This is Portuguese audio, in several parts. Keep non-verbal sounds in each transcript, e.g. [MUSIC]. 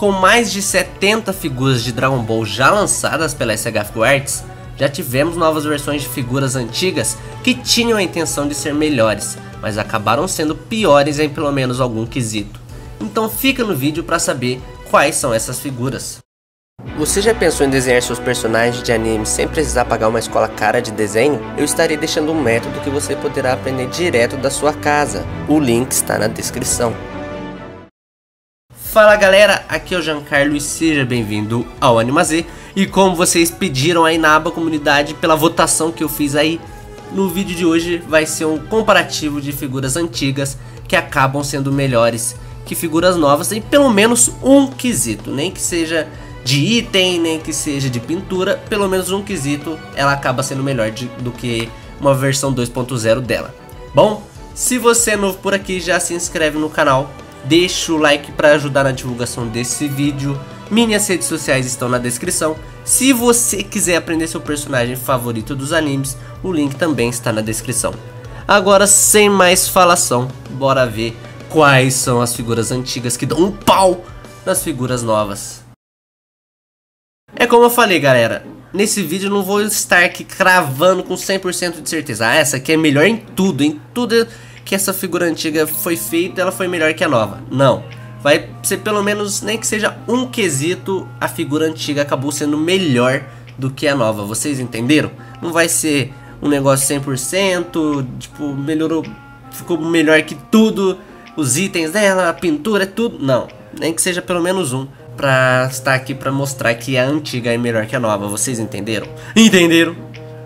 Com mais de 70 figuras de Dragon Ball já lançadas pela SH Figuarts, já tivemos novas versões de figuras antigas que tinham a intenção de ser melhores, mas acabaram sendo piores em pelo menos algum quesito. Então fica no vídeo para saber quais são essas figuras. Você já pensou em desenhar seus personagens de anime sem precisar pagar uma escola cara de desenho? Eu estarei deixando um método que você poderá aprender direto da sua casa. O link está na descrição. Fala galera, aqui é o Giancarlo e seja bem-vindo ao AnimaZ. E como vocês pediram aí na aba comunidade pela votação que eu fiz aí, no vídeo de hoje vai ser um comparativo de figuras antigas que acabam sendo melhores que figuras novas em pelo menos um quesito, nem que seja de item, nem que seja de pintura, pelo menos um quesito ela acaba sendo melhor de, do que uma versão 2.0 dela. Bom, se você é novo por aqui, já se inscreve no canal, deixa o like para ajudar na divulgação desse vídeo. Minhas redes sociais estão na descrição. Se você quiser aprender seu personagem favorito dos animes, o link também está na descrição. Agora, sem mais falação, bora ver quais são as figuras antigas que dão um pau nas figuras novas. É como eu falei, galera. Nesse vídeo eu não vou estar aqui cravando com 100% de certeza. Ah, essa aqui é melhor em tudo. Em tudo que essa figura antiga foi feita, ela foi melhor que a nova. Não. Vai ser pelo menos, nem que seja um quesito, a figura antiga acabou sendo melhor do que a nova. Vocês entenderam? Não vai ser um negócio 100%, tipo, melhorou, ficou melhor que tudo. Os itens dela, a pintura, tudo. Não. Nem que seja pelo menos um pra estar aqui pra mostrar que a antiga é melhor que a nova. Vocês entenderam? Entenderam?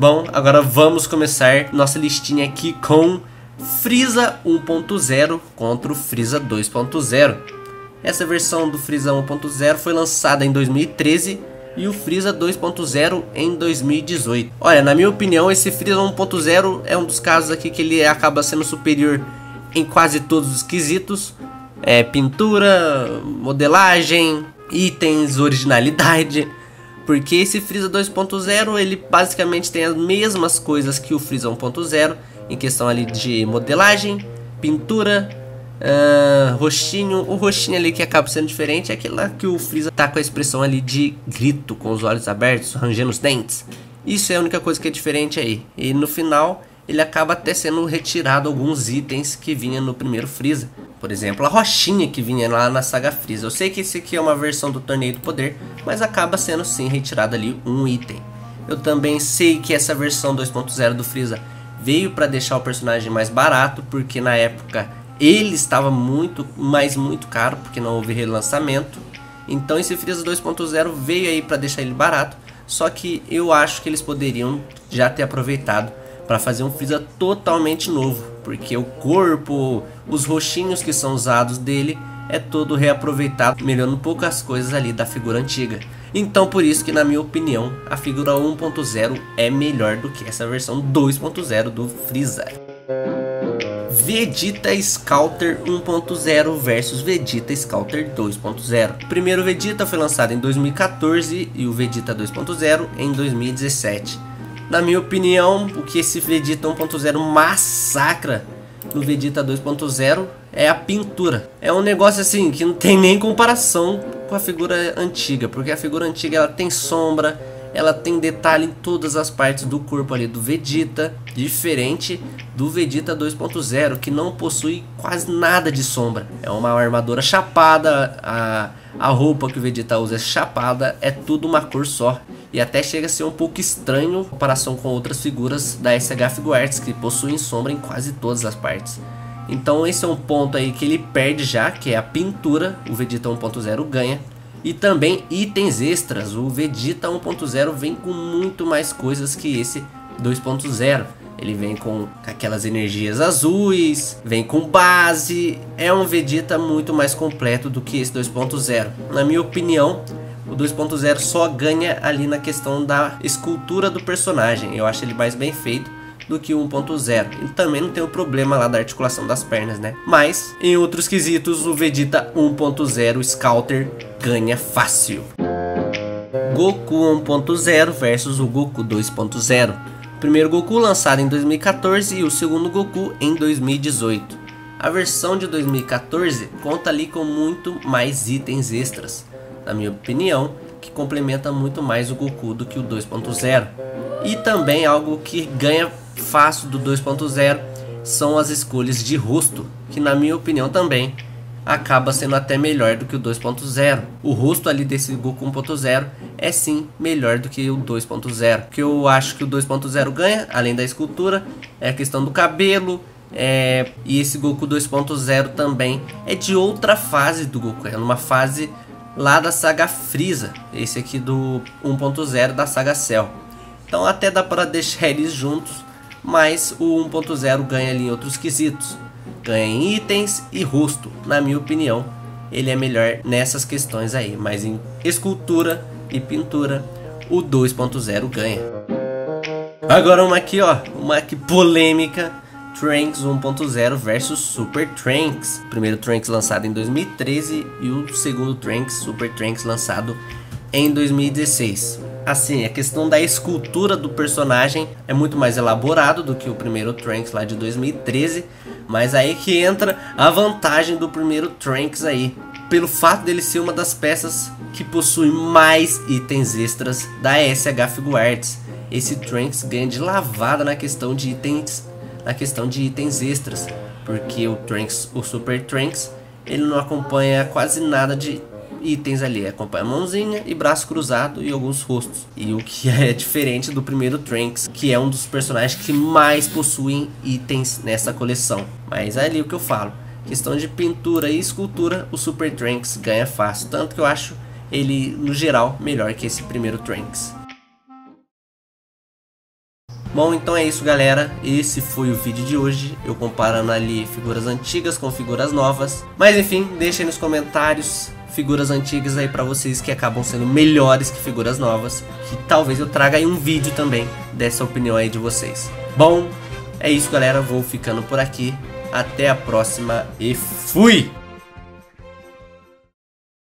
Bom, agora vamos começar nossa listinha aqui com Freeza 1.0 contra o Freeza 2.0. Essa versão do Freeza 1.0 foi lançada em 2013 e o Freeza 2.0 em 2018. Olha, na minha opinião, esse Freeza 1.0 é um dos casos aqui que ele acaba sendo superior em quase todos os quesitos. É, pintura, modelagem, itens, originalidade. Porque esse Freeza 2.0 ele basicamente tem as mesmas coisas que o Freeza 1.0 em questão ali de modelagem, pintura, uh. O rostinho ali que acaba sendo diferente é aquele lá que o Freeza tá com a expressão ali de grito, com os olhos abertos, rangendo os dentes. Isso é a única coisa que é diferente aí. E no final ele acaba até sendo retirado alguns itens que vinha no primeiro Freeza. Por exemplo, a rochinha que vinha lá na saga Freeza. Eu sei que esse aqui é uma versão do Torneio do Poder, mas acaba sendo sim retirado ali um item. Eu também sei que essa versão 2.0 do Freeza veio para deixar o personagem mais barato, porque na época ele estava muito, mas muito caro, porque não houve relançamento. Então esse Freeza 2.0 veio aí para deixar ele barato, só que eu acho que eles poderiam já ter aproveitado para fazer um Freeza totalmente novo, porque o corpo, os roxinhos que são usados dele é todo reaproveitado, melhorando um pouco as coisas ali da figura antiga. Então por isso que na minha opinião a figura 1.0 é melhor do que essa versão 2.0 do Freeza. Vegeta Scouter 1.0 versus Vegeta Scouter 2.0. O primeiro Vegeta foi lançado em 2014 e o Vegeta 2.0 em 2017. Na minha opinião, o que esse Vegeta 1.0 massacra no Vegeta 2.0 é a pintura. É um negócio assim que não tem nem comparação com a figura antiga, porque a figura antiga ela tem sombra, ela tem detalhe em todas as partes do corpo ali do Vegeta, diferente do Vegeta 2.0 que não possui quase nada de sombra. É uma armadura chapada, a, a roupa que o Vegeta usa é chapada, é tudo uma cor só e até chega a ser um pouco estranho em comparação com outras figuras da SH Figuarts que possuem sombra em quase todas as partes. Então esse é um ponto aí que ele perde já, que é a pintura, o Vegeta 1.0 ganha. E também itens extras, o Vegeta 1.0 vem com muito mais coisas que esse 2.0. Ele vem com aquelas energias azuis, vem com base, é um Vegeta muito mais completo do que esse 2.0. Na minha opinião, o 2.0 só ganha ali na questão da escultura do personagem. Eu acho ele mais bem feito do que o 1.0. E também não tem o problema lá da articulação das pernas, né? Mas, em outros quesitos, o Vegeta 1.0 Scouter ganha fácil. Goku 1.0 versus o Goku 2.0. O primeiro Goku lançado em 2014 e o segundo Goku em 2018. A versão de 2014 conta ali com muito mais itens extras, na minha opinião, que complementa muito mais o Goku do que o 2.0. E também algo que ganha fácil do 2.0 são as escolhas de rosto, que na minha opinião também acaba sendo até melhor do que o 2.0. O rosto ali desse Goku 1.0 é sim melhor do que o 2.0. que eu acho que o 2.0 ganha, além da escultura, é a questão do cabelo, é, e esse Goku 2.0 também é de outra fase do Goku, é numa fase lá da saga Freeza, esse aqui do 1.0 da saga Cell. Então até dá para deixar eles juntos, mas o 1.0 ganha ali em outros quesitos. Ganha em itens e rosto, na minha opinião, ele é melhor nessas questões aí, mas em escultura e pintura, o 2.0 ganha. Agora uma aqui, ó, uma aqui polêmica Trunks 1.0 versus Super Trunks. O primeiro Trunks lançado em 2013 e o segundo Trunks, Super Trunks, lançado em 2016. Assim, a questão da escultura do personagem é muito mais elaborado do que o primeiro Trunks lá de 2013, mas aí que entra a vantagem do primeiro Trunks aí, pelo fato dele ser uma das peças que possui mais itens extras da SH Figuarts. Esse Trunks ganha de lavada na questão de itens na questão de itens extras, porque o Trunks, o Super Trunks, ele não acompanha quase nada de itens ali, acompanha mãozinha e braço cruzado e alguns rostos. E o que [LAUGHS] é diferente do primeiro Trunks, que é um dos personagens que mais possuem itens nessa coleção. Mas é ali o que eu falo. Questão de pintura e escultura, o Super Trunks ganha fácil, tanto que eu acho ele no geral melhor que esse primeiro Trunks. Bom, então é isso galera, esse foi o vídeo de hoje, eu comparando ali figuras antigas com figuras novas. Mas enfim, deixem nos comentários figuras antigas aí pra vocês que acabam sendo melhores que figuras novas, que talvez eu traga aí um vídeo também dessa opinião aí de vocês. Bom, é isso galera, vou ficando por aqui, até a próxima e fui!